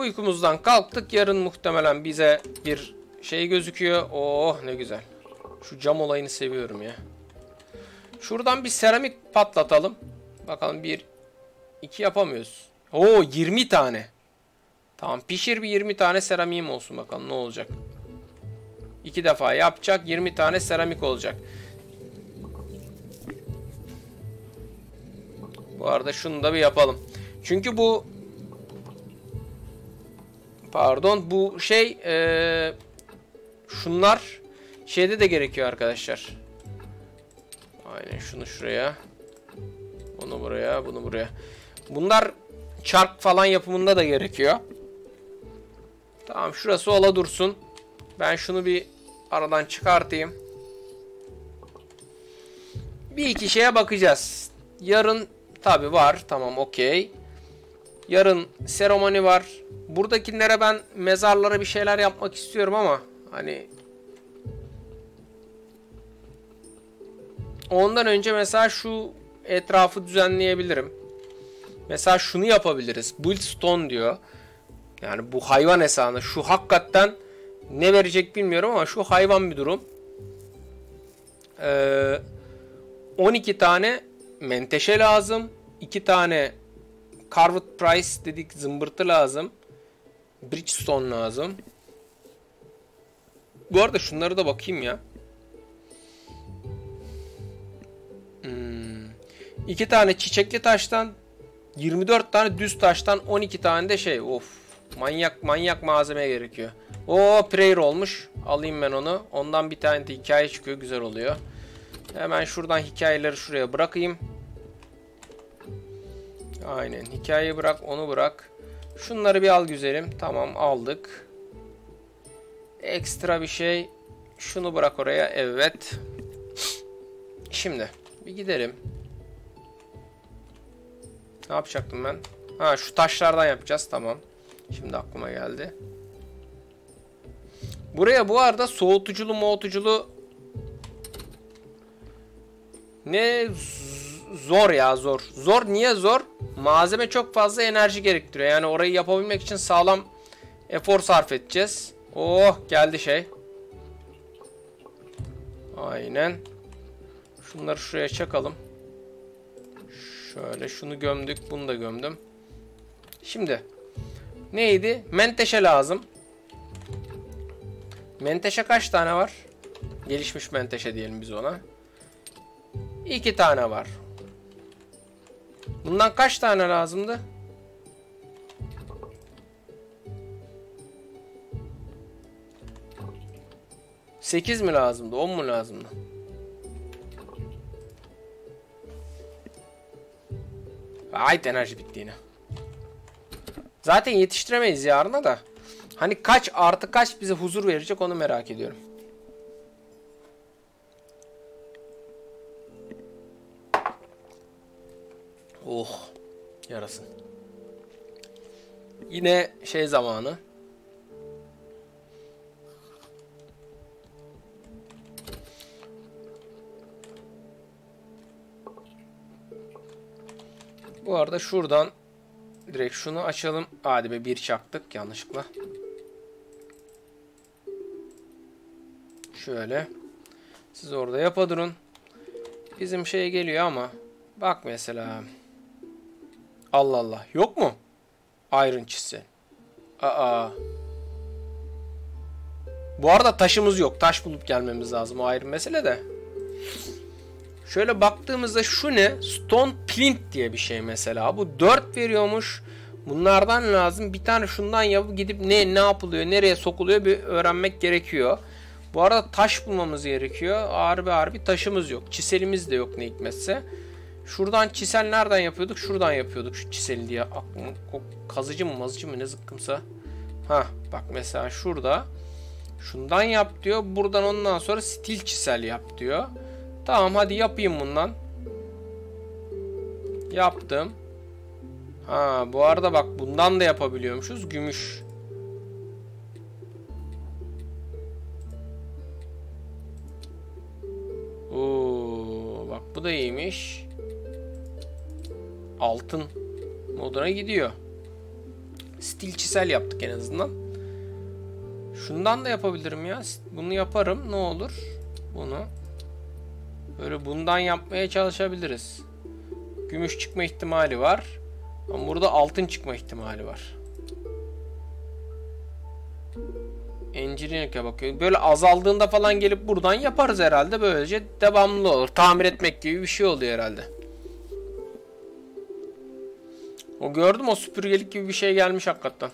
Uykumuzdan kalktık. Yarın muhtemelen bize bir şey gözüküyor. Oh ne güzel. Şu cam olayını seviyorum ya. Şuradan bir seramik patlatalım. Bakalım bir iki yapamıyoruz. Oo 20 tane. Tamam pişir bir 20 tane seramiğim olsun bakalım ne olacak. İki defa yapacak 20 tane seramik olacak. Bu arada şunu da bir yapalım. Çünkü bu pardon bu şey ee, şunlar şeyde de gerekiyor arkadaşlar. Aynen şunu şuraya. Bunu buraya, bunu buraya. Bunlar çark falan yapımında da gerekiyor. Tamam şurası ola dursun. Ben şunu bir aradan çıkartayım. Bir iki şeye bakacağız. Yarın tabi var. Tamam okey. Yarın seremoni var. Buradakilere ben mezarlara bir şeyler yapmak istiyorum ama hani ondan önce mesela şu etrafı düzenleyebilirim. Mesela şunu yapabiliriz. Buildstone diyor. Yani bu hayvan hesabı. Şu hakikaten ne verecek bilmiyorum ama şu hayvan bir durum. Ee, 12 tane menteşe lazım. 2 tane carved price dedik zımbırtı lazım. Bridgestone lazım. Bu arada şunları da bakayım ya. Hmm. 2 tane çiçekli taştan 24 tane düz taştan 12 tane de şey. Of. Manyak manyak malzeme gerekiyor. O prayer olmuş. Alayım ben onu. Ondan bir tane de hikaye çıkıyor. Güzel oluyor. Hemen şuradan hikayeleri şuraya bırakayım. Aynen. Hikayeyi bırak. Onu bırak. Şunları bir al güzelim. Tamam aldık. Ekstra bir şey. Şunu bırak oraya. Evet. Şimdi bir gidelim. Ne yapacaktım ben? Ha şu taşlardan yapacağız. Tamam. Şimdi aklıma geldi. Buraya bu arada soğutuculu moğutuculu ne zor ya zor. Zor niye zor? Malzeme çok fazla enerji gerektiriyor. Yani orayı yapabilmek için sağlam efor sarf edeceğiz. Oh geldi şey. Aynen. Şunları şuraya çakalım. Şöyle şunu gömdük. Bunu da gömdüm. Şimdi. Neydi? Menteşe lazım. Menteşe kaç tane var? Gelişmiş menteşe diyelim biz ona. İki tane var. Bundan kaç tane lazımdı? Sekiz mi lazımdı? On mu lazımdı? Ait enerji bitti. Zaten yetiştiremeyiz yarına da. Hani kaç artı kaç bize huzur verecek onu merak ediyorum. Oh. Yarasın. Yine şey zamanı. Bu arada şuradan direkt şunu açalım. Hadi be bir çaktık yanlışlıkla. Şöyle. Siz orada yapa durun. Bizim şey geliyor ama bak mesela. Allah Allah. Yok mu? Iron çizse. Aa. Bu arada taşımız yok. Taş bulup gelmemiz lazım. O ayrı mesele de. Şöyle baktığımızda şu ne? Stone Plint diye bir şey mesela. Bu 4 veriyormuş. Bunlardan lazım. Bir tane şundan yapıp gidip ne ne yapılıyor, nereye sokuluyor bir öğrenmek gerekiyor. Bu arada taş bulmamız gerekiyor. Harbi harbi taşımız yok. Çiselimiz de yok ne hikmetse. Şuradan çisel nereden yapıyorduk? Şuradan yapıyorduk şu çiseli diye. Kazıcı mı mazıcı mı ne zıkkımsa. Ha bak mesela şurada. Şundan yap diyor. Buradan ondan sonra stil çisel yap diyor. Tamam hadi yapayım bundan. Yaptım. Ha bu arada bak bundan da yapabiliyormuşuz. Gümüş. Oo, bak bu da iyiymiş. Altın moduna gidiyor. Stil çisel yaptık en azından. Şundan da yapabilirim ya. Bunu yaparım. Ne olur? Bunu. Böyle bundan yapmaya çalışabiliriz. Gümüş çıkma ihtimali var. Ama burada altın çıkma ihtimali var. Engineering'e bakıyor. Böyle azaldığında falan gelip buradan yaparız herhalde. Böylece devamlı olur. Tamir etmek gibi bir şey oluyor herhalde. O gördüm o süpürgelik gibi bir şey gelmiş hakikaten.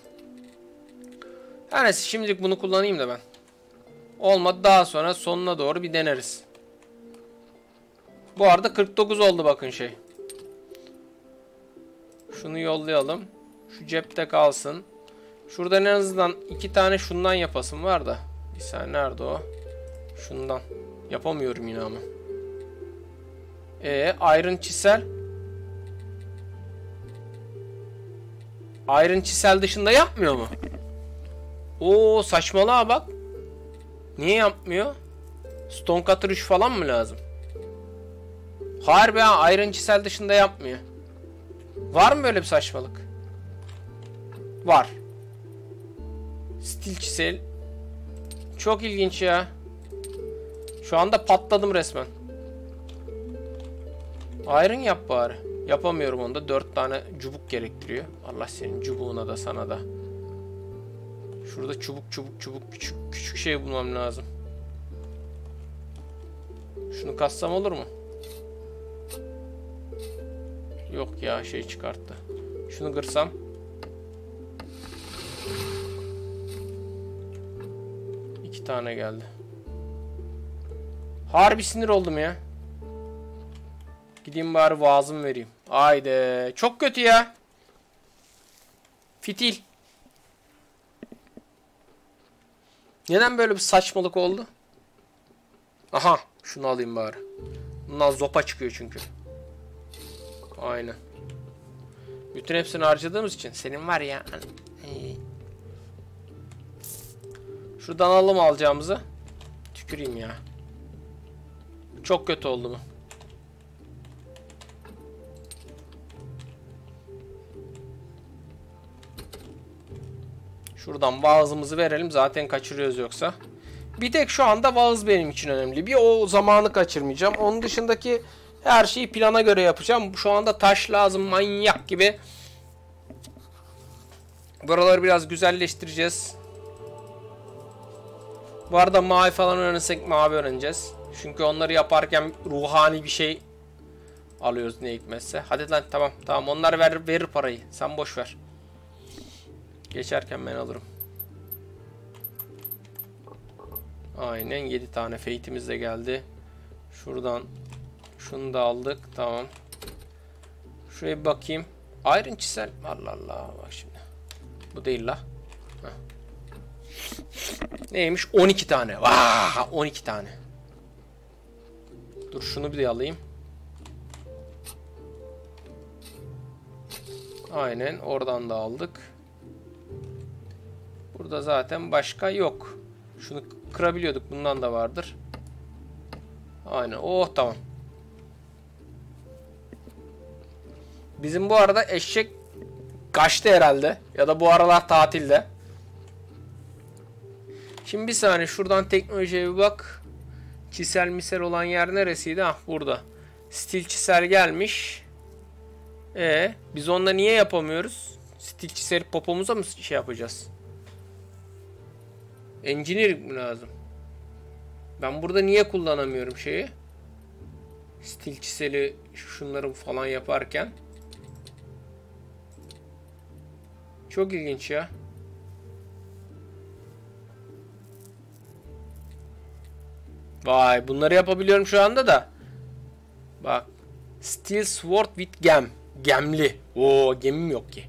Her neyse şimdilik bunu kullanayım da ben. Olmadı daha sonra sonuna doğru bir deneriz. Bu arada 49 oldu bakın şey. Şunu yollayalım. Şu cepte kalsın. Şurada en azından iki tane şundan yapasım var da. Bir saniye nerede o? Şundan. Yapamıyorum yine ama. Ee, Iron çisel. Iron çisel dışında yapmıyor mu? Oo saçmalığa bak. Niye yapmıyor? Stone Cutter 3 falan mı lazım? Harbi ha Iron çisel dışında yapmıyor. Var mı böyle bir saçmalık? Var. Stil çisel. Çok ilginç ya. Şu anda patladım resmen. Iron yap bari. Yapamıyorum onda. Dört tane çubuk gerektiriyor. Allah senin çubuğuna da sana da. Şurada çubuk çubuk çubuk küçük küçük şey bulmam lazım. Şunu kassam olur mu? Yok ya şey çıkarttı. Şunu kırsam. İki tane geldi. Harbi sinir oldum ya. Gideyim bari vaazımı vereyim. Haydi. Çok kötü ya. Fitil. Neden böyle bir saçmalık oldu? Aha. Şunu alayım bari. Bundan zopa çıkıyor çünkü. Aynen. Bütün hepsini harcadığımız için senin var ya. Şuradan alalım alacağımızı. Tüküreyim ya. Çok kötü oldu mu? Şuradan vaazımızı verelim. Zaten kaçırıyoruz yoksa. Bir tek şu anda vaaz benim için önemli. Bir o zamanı kaçırmayacağım. Onun dışındaki her şeyi plana göre yapacağım. Şu anda taş lazım manyak gibi. Buraları biraz güzelleştireceğiz. Bu arada mavi falan öğrensek mavi öğreneceğiz. Çünkü onları yaparken ruhani bir şey alıyoruz ne hikmetse. Hadi lan tamam tamam onlar ver, verir parayı. Sen boş ver. Geçerken ben alırım. Aynen 7 tane feytimiz de geldi. Şuradan şunu da aldık. Tamam. Şuraya bir bakayım. Iron çisel. Allah Allah. Bak şimdi. Bu değil la. Heh. Neymiş? 12 tane. Vah! 12 tane. Dur şunu bir de alayım. Aynen oradan da aldık. Burada zaten başka yok. Şunu kırabiliyorduk. Bundan da vardır. Aynen. Oh tamam. Bizim bu arada eşek kaçtı herhalde. Ya da bu aralar tatilde. Şimdi bir saniye şuradan teknolojiye bir bak. Çisel misel olan yer neresiydi? Ah burada. Stil çisel gelmiş. E biz onda niye yapamıyoruz? Stil çisel popomuza mı şey yapacağız? Engineering mi lazım? Ben burada niye kullanamıyorum şeyi? Stil çiseli şunları falan yaparken. Çok ilginç ya. Vay bunları yapabiliyorum şu anda da. Bak. Steel Sword with Gem. Gemli. Oo gemim yok ki.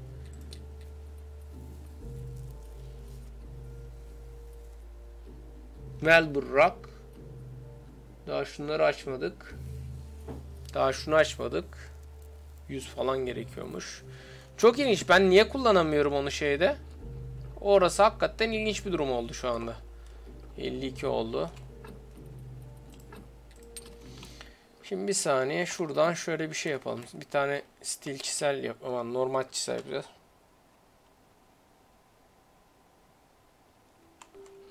Melbourne Rock. Daha şunları açmadık. Daha şunu açmadık. 100 falan gerekiyormuş. Çok ilginç. Ben niye kullanamıyorum onu şeyde? Orası hakikaten ilginç bir durum oldu şu anda. 52 oldu. Şimdi bir saniye şuradan şöyle bir şey yapalım. Bir tane stil çisel yap. Aman normal çisel yapacağız.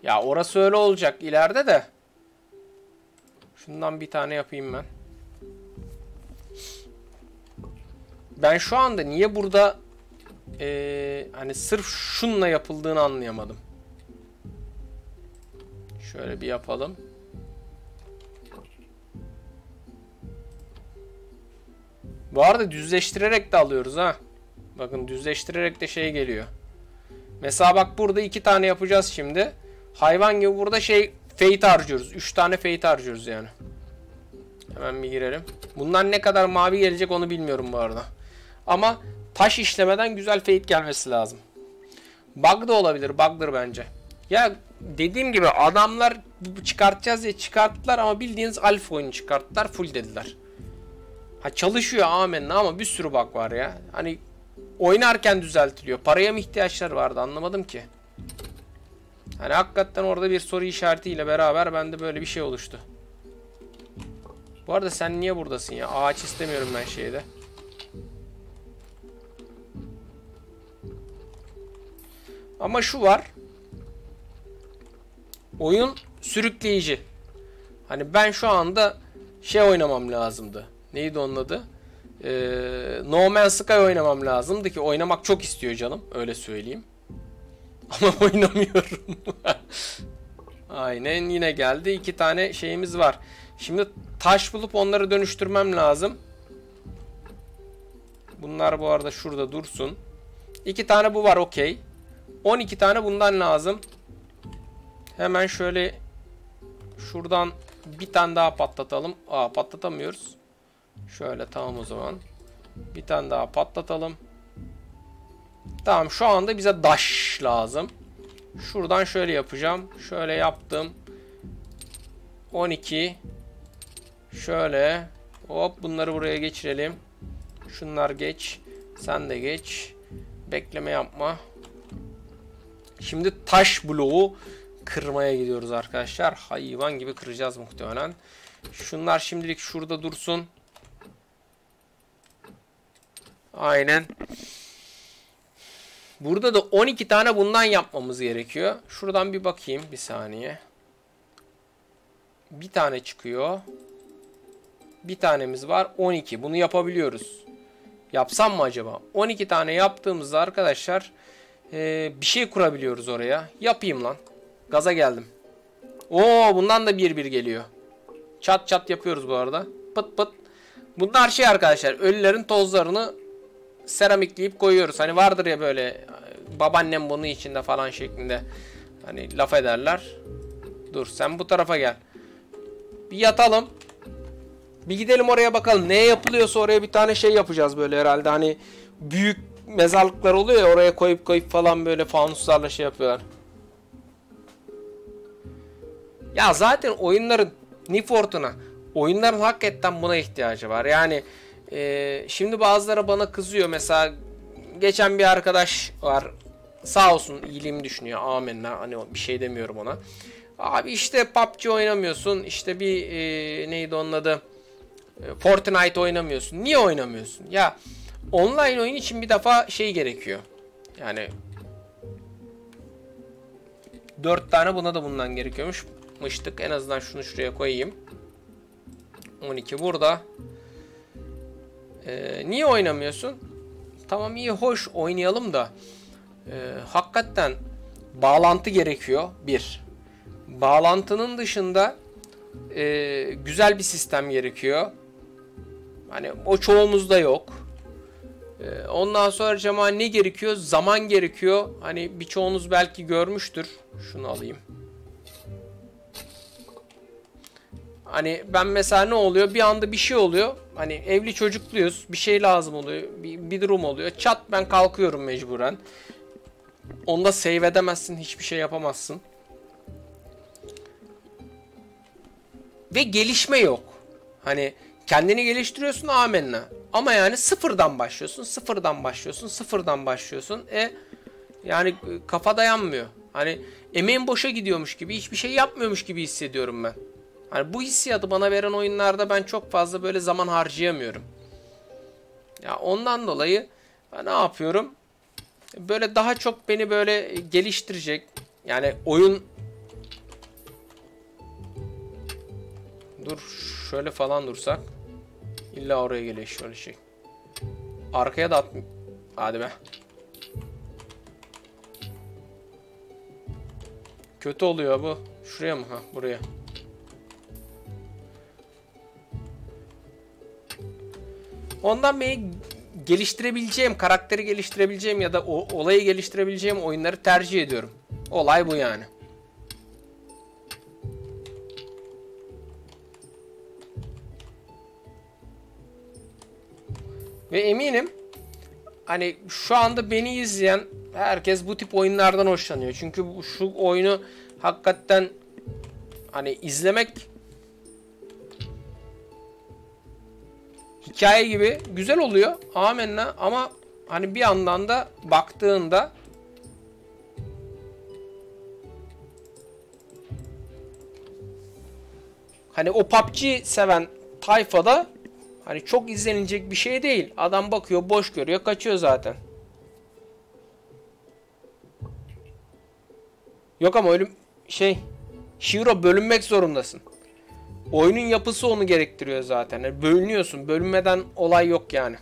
Ya orası öyle olacak ileride de. Şundan bir tane yapayım ben. Ben şu anda niye burada ee, hani sırf şunla yapıldığını anlayamadım. Şöyle bir yapalım. Bu arada düzleştirerek de alıyoruz ha. Bakın düzleştirerek de şey geliyor. Mesela bak burada iki tane yapacağız şimdi. Hayvan gibi burada şey fate harcıyoruz. Üç tane fate harcıyoruz yani. Hemen bir girelim. Bundan ne kadar mavi gelecek onu bilmiyorum bu arada. Ama taş işlemeden güzel fate gelmesi lazım. Bug da olabilir. Bug'dır bence. Ya dediğim gibi adamlar çıkartacağız diye çıkarttılar ama bildiğiniz alfa oyunu çıkarttılar. Full dediler. Ha çalışıyor amenna ama bir sürü bug var ya. Hani oynarken düzeltiliyor. Paraya mı ihtiyaçları vardı anlamadım ki. Hani hakikaten orada bir soru işaretiyle beraber bende böyle bir şey oluştu. Bu arada sen niye buradasın ya? Ağaç istemiyorum ben şeyde. Ama şu var. Oyun sürükleyici. Hani ben şu anda şey oynamam lazımdı. Neydi onun adı? Ee, no Man's Sky oynamam lazımdı ki oynamak çok istiyor canım. Öyle söyleyeyim. Ama oynamıyorum. Aynen yine geldi. İki tane şeyimiz var. Şimdi taş bulup onları dönüştürmem lazım. Bunlar bu arada şurada dursun. İki tane bu var okey. 12 tane bundan lazım. Hemen şöyle şuradan bir tane daha patlatalım. Aa patlatamıyoruz. Şöyle tamam o zaman. Bir tane daha patlatalım. Tamam şu anda bize daş lazım. Şuradan şöyle yapacağım. Şöyle yaptım. 12. Şöyle. Hop bunları buraya geçirelim. Şunlar geç. Sen de geç. Bekleme yapma. Şimdi taş bloğu kırmaya gidiyoruz arkadaşlar. Hayvan gibi kıracağız muhtemelen. Şunlar şimdilik şurada dursun. Aynen. Burada da 12 tane bundan yapmamız gerekiyor. Şuradan bir bakayım bir saniye. Bir tane çıkıyor. Bir tanemiz var. 12. Bunu yapabiliyoruz. Yapsam mı acaba? 12 tane yaptığımızda arkadaşlar e, bir şey kurabiliyoruz oraya. Yapayım lan. Gaza geldim. Oo bundan da bir bir geliyor. Çat çat yapıyoruz bu arada. Pıt pıt. Bunlar şey arkadaşlar ölülerin tozlarını seramikleyip koyuyoruz. Hani vardır ya böyle babaannem bunu içinde falan şeklinde. Hani laf ederler. Dur sen bu tarafa gel. Bir yatalım. Bir gidelim oraya bakalım. Ne yapılıyorsa oraya bir tane şey yapacağız böyle herhalde. Hani büyük mezarlıklar oluyor ya oraya koyup koyup falan böyle fanuslarla şey yapıyorlar. Ya zaten oyunların Nifortuna oyunların hakikaten buna ihtiyacı var. Yani e, şimdi bazıları bana kızıyor. Mesela geçen bir arkadaş var. Sağ olsun iyiliğimi düşünüyor. Amenna. Hani bir şey demiyorum ona. Abi işte PUBG oynamıyorsun. İşte bir e, neydi onun adı? E, Fortnite oynamıyorsun. Niye oynamıyorsun? Ya online oyun için bir defa şey gerekiyor. Yani 4 tane buna da bundan gerekiyormuş. Mıştık. En azından şunu şuraya koyayım. 12 burada. Ee, niye oynamıyorsun? Tamam iyi hoş oynayalım da e, hakikaten bağlantı gerekiyor. Bir. Bağlantının dışında e, güzel bir sistem gerekiyor. Hani o çoğumuzda yok. E, ondan sonra cama ne gerekiyor? Zaman gerekiyor. Hani birçoğunuz belki görmüştür. Şunu alayım. Hani ben mesela ne oluyor? Bir anda bir şey oluyor. Hani evli çocukluyuz. Bir şey lazım oluyor. Bir, bir durum oluyor. Çat ben kalkıyorum mecburen. Onda save edemezsin. Hiçbir şey yapamazsın. Ve gelişme yok. Hani kendini geliştiriyorsun amenna. Ama yani sıfırdan başlıyorsun. Sıfırdan başlıyorsun. Sıfırdan başlıyorsun. E yani kafa dayanmıyor. Hani emeğin boşa gidiyormuş gibi. Hiçbir şey yapmıyormuş gibi hissediyorum ben. Hani bu hissiyatı bana veren oyunlarda ben çok fazla böyle zaman harcayamıyorum. Ya ondan dolayı ben ne yapıyorum? Böyle daha çok beni böyle geliştirecek. Yani oyun Dur şöyle falan dursak. İlla oraya gelişecek. Arkaya da at. Hadi be. Kötü oluyor bu. Şuraya mı? Ha buraya. Ondan beni geliştirebileceğim, karakteri geliştirebileceğim ya da o olayı geliştirebileceğim oyunları tercih ediyorum. Olay bu yani. Ve eminim hani şu anda beni izleyen herkes bu tip oyunlardan hoşlanıyor. Çünkü şu oyunu hakikaten hani izlemek hikaye gibi güzel oluyor. Amenna ama hani bir yandan da baktığında hani o PUBG seven tayfada hani çok izlenilecek bir şey değil. Adam bakıyor, boş görüyor, kaçıyor zaten. Yok ama ölüm şey Shiro bölünmek zorundasın. Oyunun yapısı onu gerektiriyor zaten. Yani bölünüyorsun. Bölünmeden olay yok yani.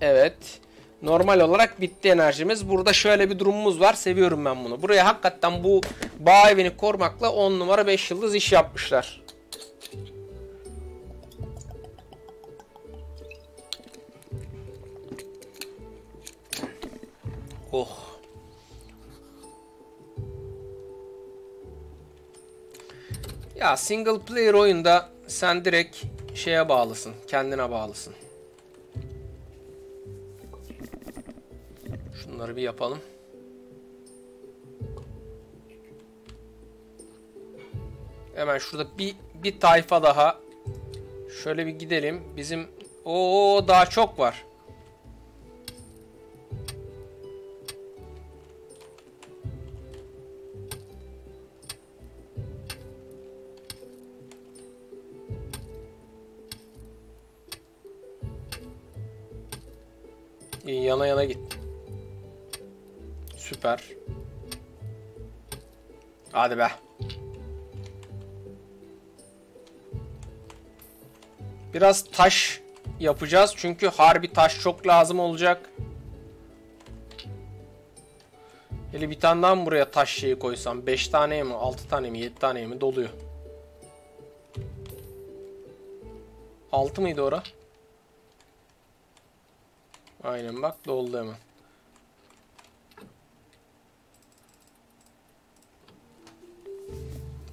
Evet. Normal olarak bitti enerjimiz. Burada şöyle bir durumumuz var. Seviyorum ben bunu. Buraya hakikaten bu bağ evini korumakla 10 numara 5 yıldız iş yapmışlar. Oh. Ya single player oyunda sen direkt şeye bağlısın. Kendine bağlısın. Şunları bir yapalım. Hemen şurada bir bir tayfa daha. Şöyle bir gidelim. Bizim o daha çok var. İyi yana yana git. Süper. Hadi be. Biraz taş yapacağız çünkü harbi taş çok lazım olacak. Hele bir tane daha buraya taş şeyi koysam? 5 tane mi? 6 tane mi? 7 tane mi? Doluyor. 6 mıydı ora? Aynen bak doldu hemen.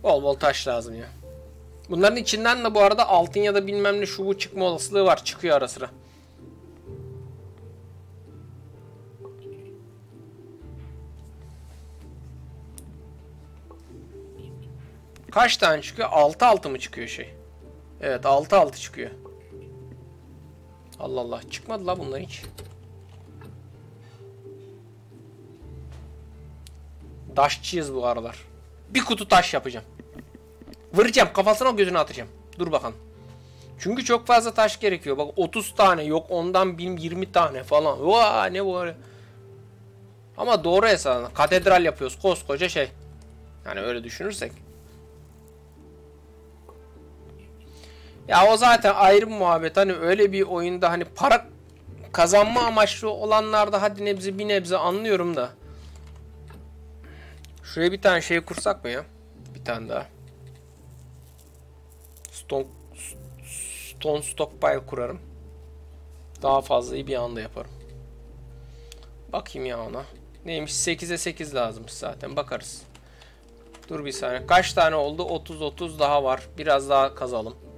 Bol bol taş lazım ya. Bunların içinden de bu arada altın ya da bilmem ne şu bu çıkma olasılığı var. Çıkıyor ara sıra. Kaç tane çıkıyor? 6 6 mı çıkıyor şey? Evet 6 6 çıkıyor. Allah Allah. Çıkmadı la bunlar hiç. Taşçıyız bu aralar. Bir kutu taş yapacağım. Vıracağım kafasına gözünü atacağım. Dur bakalım. Çünkü çok fazla taş gerekiyor. Bak 30 tane yok ondan bilim 20 tane falan. Vaa ne bu öyle. Ama doğru hesabına katedral yapıyoruz koskoca şey. Yani öyle düşünürsek. Ya o zaten ayrı bir muhabbet. Hani öyle bir oyunda hani para kazanma amaçlı olanlarda hadi nebze bir nebze anlıyorum da. Şuraya bir tane şey kursak mı ya? Bir tane daha. Stone, stone stockpile kurarım. Daha fazlayı bir anda yaparım. Bakayım ya ona. Neymiş? 8'e 8 lazımmış zaten. Bakarız. Dur bir saniye. Kaç tane oldu? 30 30 daha var. Biraz daha kazalım.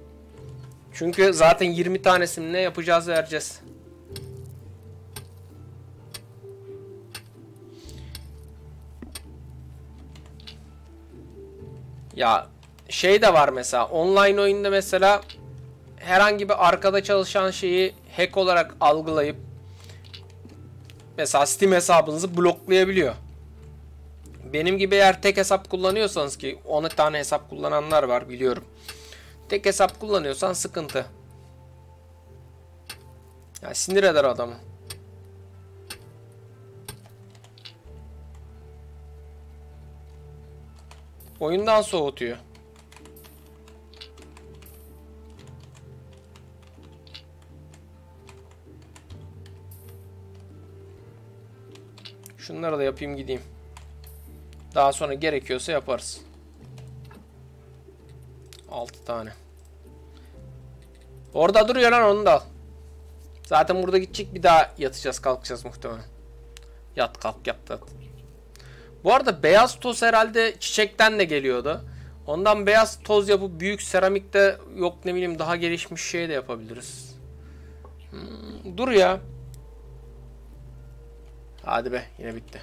Çünkü zaten 20 tanesini ne yapacağız vereceğiz. Ya şey de var mesela online oyunda mesela herhangi bir arkada çalışan şeyi hack olarak algılayıp mesela Steam hesabınızı bloklayabiliyor. Benim gibi eğer tek hesap kullanıyorsanız ki 10 tane hesap kullananlar var biliyorum. Tek hesap kullanıyorsan sıkıntı. Ya sinir eder adamı. Oyundan soğutuyor. Şunları da yapayım gideyim. Daha sonra gerekiyorsa yaparız. 6 tane. Orada duruyor lan onu da. Zaten burada gidecek bir daha yatacağız kalkacağız muhtemelen. Yat kalk yat yat. Bu arada beyaz toz herhalde çiçekten de geliyordu. Ondan beyaz toz yapıp büyük seramikte yok ne bileyim daha gelişmiş şey de yapabiliriz. Hmm, dur ya. Hadi be yine bitti.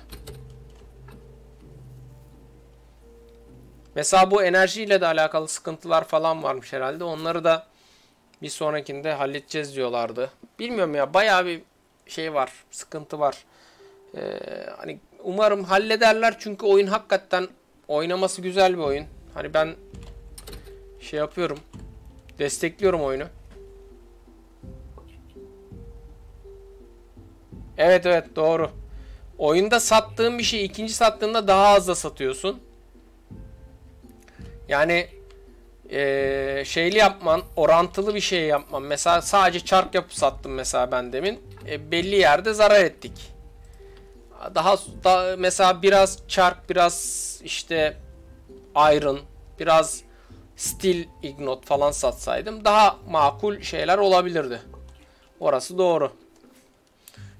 Mesela bu enerjiyle de alakalı sıkıntılar falan varmış herhalde. Onları da bir sonrakinde halledeceğiz diyorlardı. Bilmiyorum ya bayağı bir şey var. Sıkıntı var. Ee, hani umarım hallederler çünkü oyun hakikaten oynaması güzel bir oyun. Hani ben şey yapıyorum. Destekliyorum oyunu. Evet evet doğru. Oyunda sattığın bir şey ikinci sattığında daha az da satıyorsun. Yani ee, şeyli yapman, orantılı bir şey yapman. Mesela sadece çark yapıp sattım mesela ben demin. E, belli yerde zarar ettik. Daha da mesela biraz çark, biraz işte iron, biraz steel ignot falan satsaydım daha makul şeyler olabilirdi. Orası doğru.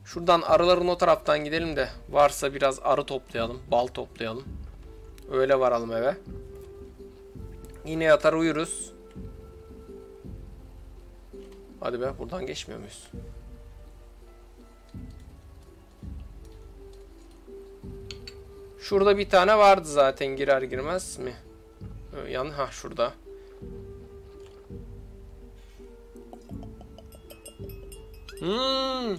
Şuradan arıların o taraftan gidelim de varsa biraz arı toplayalım, bal toplayalım. Öyle varalım eve. Yine yatar uyuruz. Hadi be buradan geçmiyor muyuz? Şurada bir tane vardı zaten girer girmez mi? Yan ha şurada. Hmm.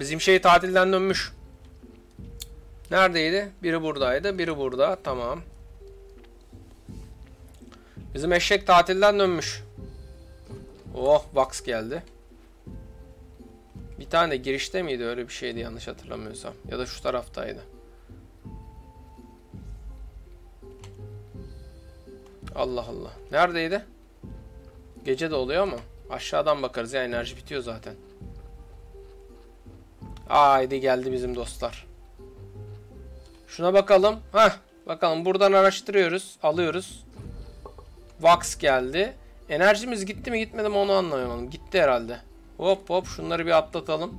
Bizim şey tatilden dönmüş. Neredeydi? Biri buradaydı, biri burada. Tamam. Bizim eşek tatilden dönmüş. Oh, box geldi. Bir tane de girişte miydi öyle bir şeydi yanlış hatırlamıyorsam. Ya da şu taraftaydı. Allah Allah. Neredeydi? Gece de oluyor ama. Aşağıdan bakarız ya enerji bitiyor zaten. Haydi geldi bizim dostlar. Şuna bakalım. Hah. Bakalım buradan araştırıyoruz. Alıyoruz. Vax geldi. Enerjimiz gitti mi gitmedi mi onu anlayamadım. Gitti herhalde. Hop hop şunları bir atlatalım.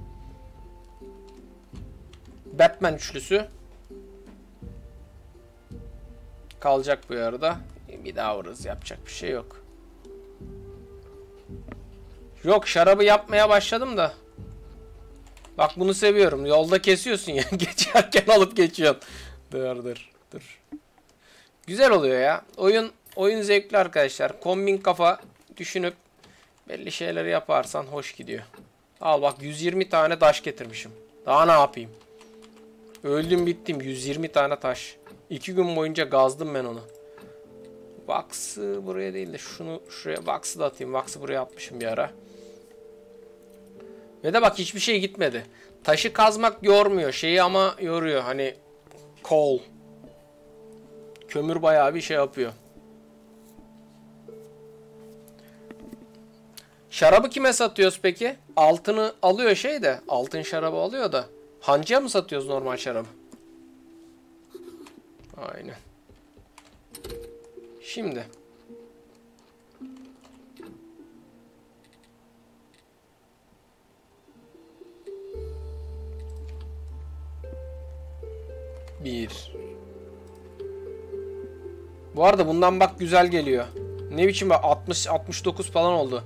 Batman üçlüsü. Kalacak bu arada. Bir daha vururuz. Yapacak bir şey yok. Yok şarabı yapmaya başladım da. Bak bunu seviyorum. Yolda kesiyorsun ya. Geçerken alıp geçiyorsun. Dur dur dur. Güzel oluyor ya. Oyun oyun zevkli arkadaşlar. Kombin kafa düşünüp belli şeyleri yaparsan hoş gidiyor. Al bak 120 tane taş getirmişim. Daha ne yapayım? Öldüm bittim. 120 tane taş. 2 gün boyunca gazdım ben onu. Vax'ı buraya değil de şunu şuraya Vax'ı da atayım. Vax'ı buraya atmışım bir ara. Ve de bak hiçbir şey gitmedi. Taşı kazmak yormuyor. Şeyi ama yoruyor. Hani coal. Kömür bayağı bir şey yapıyor. Şarabı kime satıyoruz peki? Altını alıyor şey de. Altın şarabı alıyor da. Hancıya mı satıyoruz normal şarabı? Aynen. Şimdi. Bir. Bu arada bundan bak güzel geliyor. Ne biçim bak 60 69 falan oldu.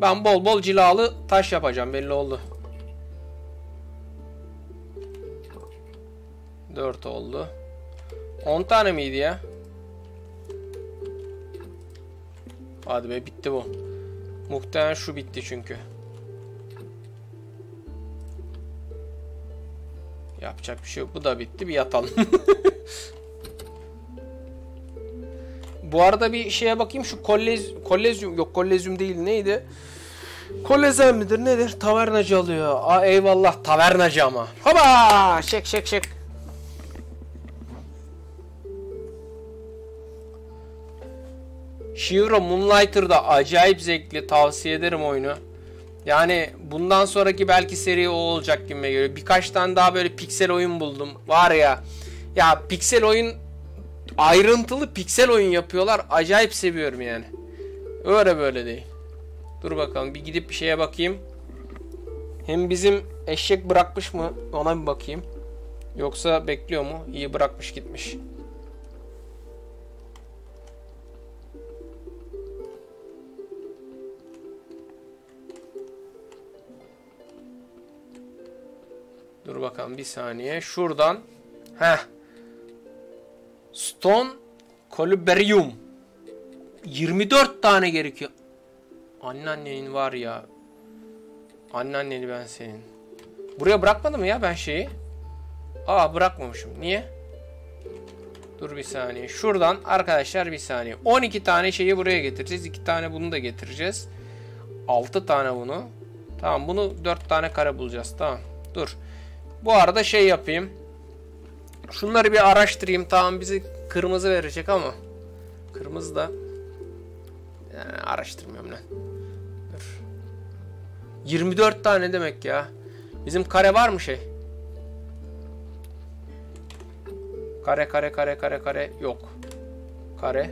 Ben bol bol cilalı taş yapacağım belli oldu. 4 oldu. 10 tane miydi ya? Hadi be bitti bu. Muhtemelen şu bitti çünkü. Yapacak bir şey yok. Bu da bitti. Bir yatalım. Bu arada bir şeye bakayım şu kolez, kolezyum yok kolezyum değil neydi? Kolezen midir nedir? Tavernacı alıyor. Aa eyvallah tavernacı ama. Haba şek şek şek. Shivra Moonlighter'da acayip zevkli tavsiye ederim oyunu. Yani bundan sonraki belki seri o olacak gibi geliyor. Birkaç tane daha böyle piksel oyun buldum. Var ya. Ya piksel oyun ayrıntılı piksel oyun yapıyorlar. Acayip seviyorum yani. Öyle böyle değil. Dur bakalım bir gidip bir şeye bakayım. Hem bizim eşek bırakmış mı ona bir bakayım. Yoksa bekliyor mu? İyi bırakmış gitmiş. Dur bakalım bir saniye. Şuradan. Heh. Stone Colubrium. 24 tane gerekiyor. Anneannenin var ya. Anneanneni ben senin. Buraya bırakmadım ya ben şeyi. Aa bırakmamışım. Niye? Dur bir saniye. Şuradan arkadaşlar bir saniye. 12 tane şeyi buraya getireceğiz. 2 tane bunu da getireceğiz. 6 tane bunu. Tamam bunu 4 tane kare bulacağız. Tamam. Dur. Bu arada şey yapayım. Şunları bir araştırayım. Tamam bizi kırmızı verecek ama. Kırmızı da. Yani araştırmıyorum lan. Dur. 24 tane demek ya. Bizim kare var mı şey? Kare kare kare kare kare yok. Kare.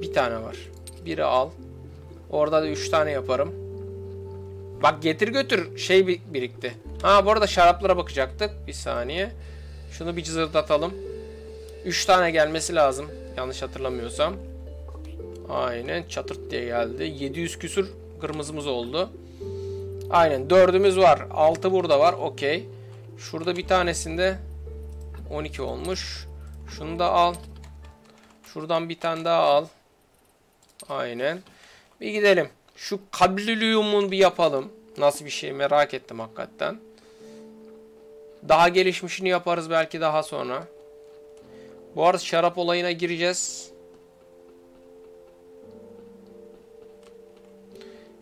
Bir tane var. Biri al. Orada da 3 tane yaparım. Bak getir götür şey birikti. Ha bu arada şaraplara bakacaktık. Bir saniye. Şunu bir cızırdatalım. 3 tane gelmesi lazım. Yanlış hatırlamıyorsam. Aynen çatırt diye geldi. 700 küsür kırmızımız oldu. Aynen dördümüz var. 6 burada var. Okey. Şurada bir tanesinde 12 olmuş. Şunu da al. Şuradan bir tane daha al. Aynen. Bir gidelim. Şu kablilyumun bir yapalım. Nasıl bir şey merak ettim hakikaten. Daha gelişmişini yaparız belki daha sonra. Bu arada şarap olayına gireceğiz.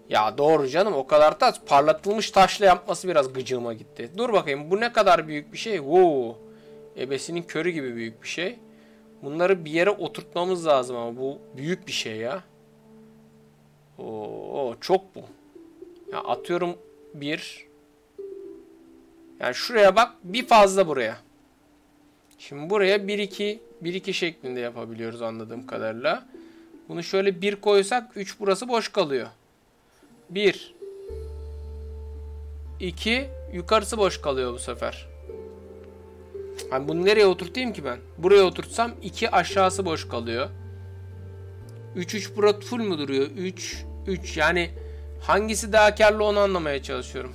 Ya doğru canım o kadar da parlatılmış taşla yapması biraz gıcığıma gitti. Dur bakayım bu ne kadar büyük bir şey. Wow. Ebesinin körü gibi büyük bir şey. Bunları bir yere oturtmamız lazım ama bu büyük bir şey ya. Oo çok bu. Ya atıyorum bir. Yani şuraya bak bir fazla buraya. Şimdi buraya 1 2 1 2 şeklinde yapabiliyoruz anladığım kadarıyla. Bunu şöyle bir koysak 3 burası boş kalıyor. 1 2 yukarısı boş kalıyor bu sefer. Hani bunu nereye oturtayım ki ben? Buraya oturtsam 2 aşağısı boş kalıyor. 3 3 burada full mu duruyor? 3 3 yani hangisi daha karlı onu anlamaya çalışıyorum.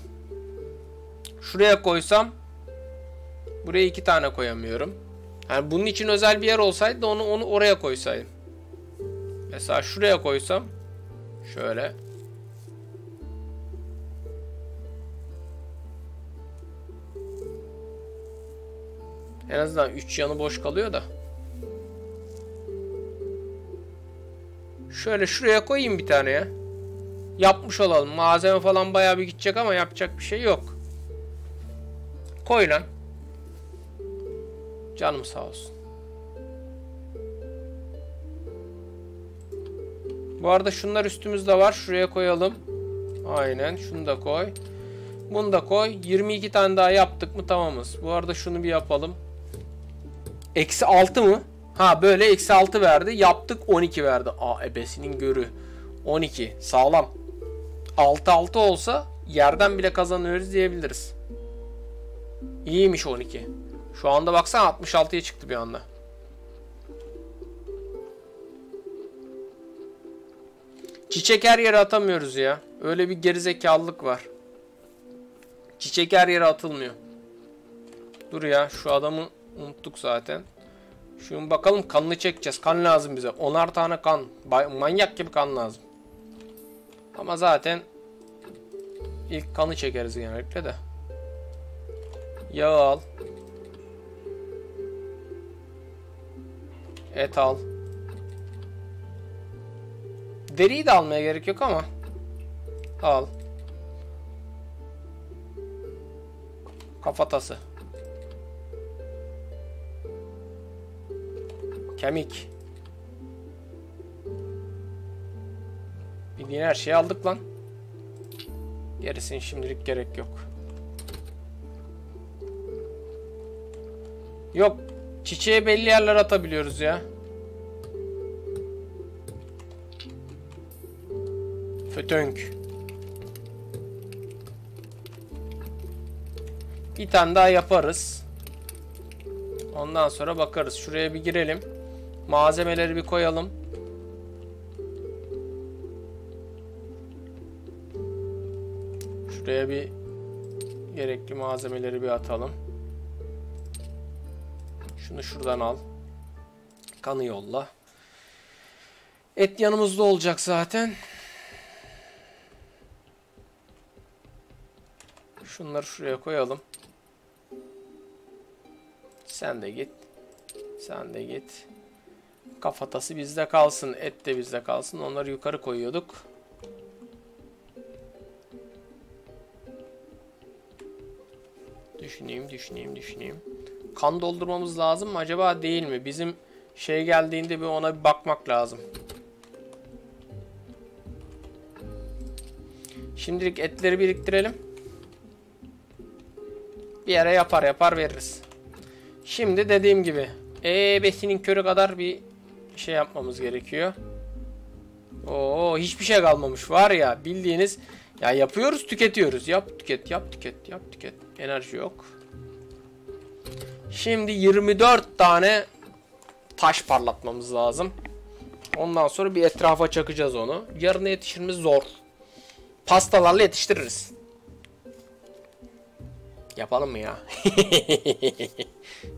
Şuraya koysam buraya 2 tane koyamıyorum. Yani bunun için özel bir yer olsaydı onu onu oraya koysaydım. Mesela şuraya koysam şöyle En azından 3 yanı boş kalıyor da. Şöyle şuraya koyayım bir tane ya. Yapmış olalım. Malzeme falan bayağı bir gidecek ama yapacak bir şey yok. Koy lan. Canım sağ olsun. Bu arada şunlar üstümüzde var. Şuraya koyalım. Aynen. Şunu da koy. Bunu da koy. 22 tane daha yaptık mı tamamız. Bu arada şunu bir yapalım. Eksi 6 mı? Ha böyle eksi 6 verdi. Yaptık 12 verdi. Aa ebesinin görü. 12. Sağlam. 6-6 olsa yerden bile kazanıyoruz diyebiliriz. İyiymiş 12. Şu anda baksana 66'ya çıktı bir anda. Çiçek her yere atamıyoruz ya. Öyle bir gerizekalılık var. Çiçek her yere atılmıyor. Dur ya şu adamı unuttuk zaten. Şunu bakalım kanını çekeceğiz. Kan lazım bize. Onar tane kan. Manyak gibi kan lazım. Ama zaten ilk kanı çekeriz genellikle de. Yağ al. Et al. Deriyi de almaya gerek yok ama. Al. Kafatası. Kemik. Bildiğin her şeyi aldık lan. Gerisini şimdilik gerek yok. Yok. Çiçeğe belli yerler atabiliyoruz ya. Fötönk. Bir tane daha yaparız. Ondan sonra bakarız. Şuraya bir girelim. Malzemeleri bir koyalım. Şuraya bir gerekli malzemeleri bir atalım. Şunu şuradan al. Kanı yolla. Et yanımızda olacak zaten. Şunları şuraya koyalım. Sen de git. Sen de git. Kafatası bizde kalsın. Et de bizde kalsın. Onları yukarı koyuyorduk. Düşüneyim, düşüneyim, düşüneyim. Kan doldurmamız lazım mı acaba değil mi? Bizim şey geldiğinde bir ona bir bakmak lazım. Şimdilik etleri biriktirelim. Bir yere yapar yapar veririz. Şimdi dediğim gibi E5'inin körü kadar bir şey yapmamız gerekiyor. Oo hiçbir şey kalmamış var ya bildiğiniz ya yapıyoruz tüketiyoruz. Yap tüket yap tüket yap tüket. Enerji yok. Şimdi 24 tane taş parlatmamız lazım. Ondan sonra bir etrafa çakacağız onu. Yarına yetişirimiz zor. Pastalarla yetiştiririz. Yapalım mı ya?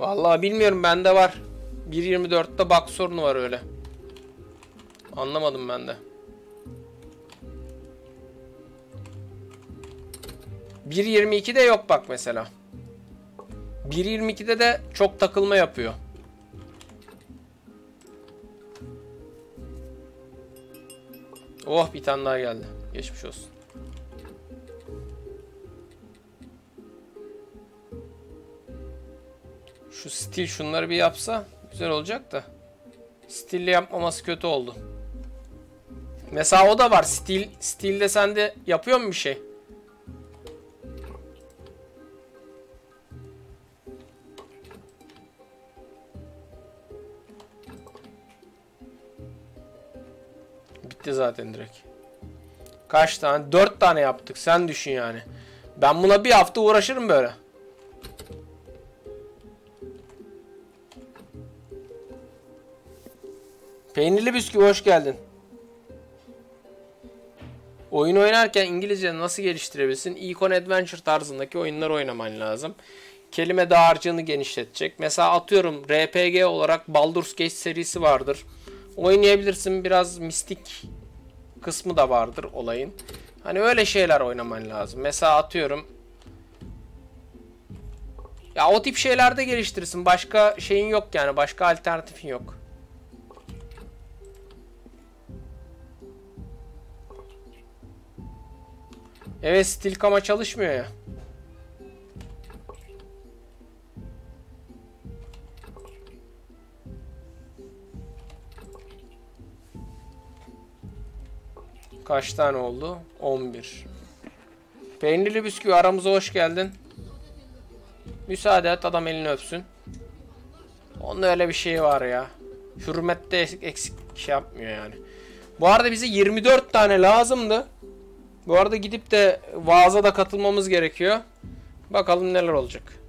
Vallahi bilmiyorum bende var. 1.24'te bak sorunu var öyle. Anlamadım ben de. 1.22'de yok bak mesela. 1.22'de de çok takılma yapıyor. Oh bir tane daha geldi. Geçmiş olsun. Stil şunları bir yapsa güzel olacak da. Stilli yapmaması kötü oldu. Mesela o da var. Stil stilde sende yapıyor mu bir şey? Bitti zaten direkt. Kaç tane? Dört tane yaptık. Sen düşün yani. Ben buna bir hafta uğraşırım böyle. Peynirli bisküvi hoş geldin. Oyun oynarken İngilizce nasıl geliştirebilirsin? Econ Adventure tarzındaki oyunlar oynaman lazım. Kelime dağarcığını genişletecek. Mesela atıyorum RPG olarak Baldur's Gate serisi vardır. Oynayabilirsin. Biraz mistik kısmı da vardır olayın. Hani öyle şeyler oynaman lazım. Mesela atıyorum ya o tip şeylerde geliştirirsin. Başka şeyin yok yani. Başka alternatifin yok. Evet stil ama çalışmıyor ya. Kaç tane oldu? 11. Peynirli bisküvi aramıza hoş geldin. Müsaade et adam elini öpsün. Onun öyle bir şey var ya. Hürmette eksik şey yapmıyor yani. Bu arada bize 24 tane lazımdı. Bu arada gidip de vaaza da katılmamız gerekiyor. Bakalım neler olacak.